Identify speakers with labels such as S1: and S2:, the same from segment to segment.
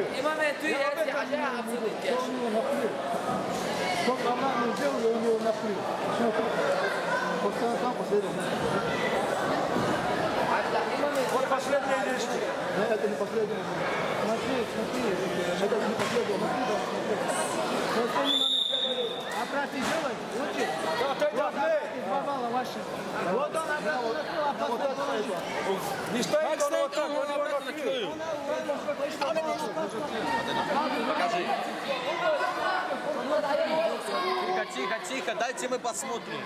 S1: накрыл.
S2: Имаме tu
S1: Я
S2: я
S1: об этом
S2: тебя
S1: не
S2: я
S1: буду.
S2: абсолютно.
S1: Я у него накрыл. Сколько обратно сделал, я у него накрыл. Все. Просто он сам последовал.
S3: Вот последние лишки.
S1: Но это не последовало. Смотри, смотри. Это не последовало. Смотри, да, смотри. Но в последний момент я говорю, обратно делай, лучше.
S3: Да, ты давай.
S1: Из два балла ваши. Вот он обратно накрыл, а последовал.
S3: Не стоит он вот так, он его накрыл.
S4: Покажи. Тихо, тихо, дайте мы посмотрим.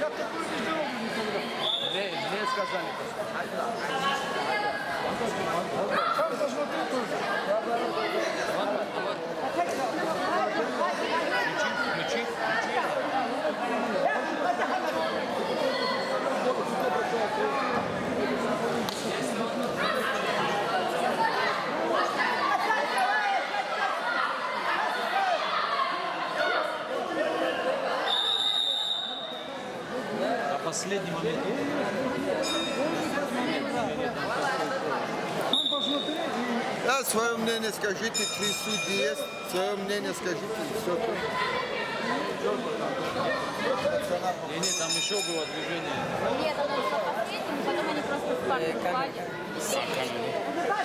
S1: Я не никогда.
S4: Мне, мне сказали.
S1: Там посмотри тоже.
S4: Последний момент.
S1: И
S5: Да, свое мнение скажите, три судьи есть, свое мнение скажите, и все.
S4: Не, не, там еще было движение.
S6: Нет, она была последним, потом они просто спали.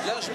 S4: Я же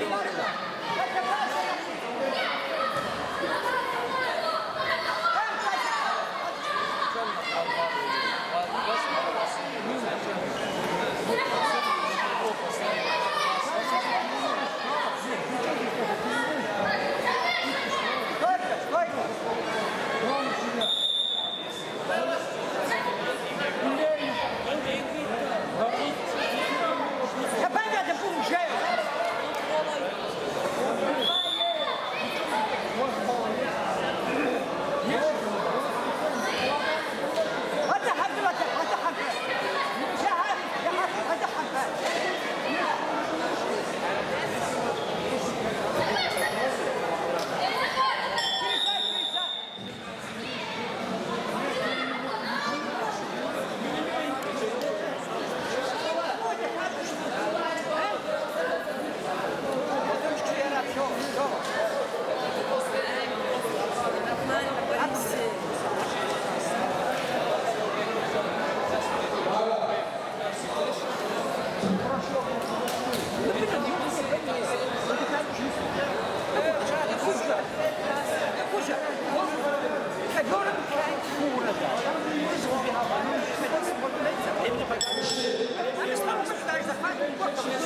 S4: Thank
S2: you.